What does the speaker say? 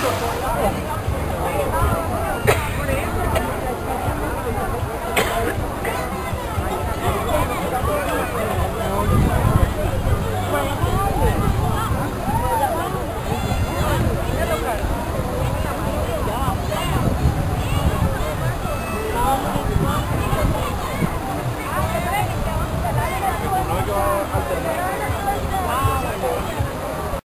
Oh,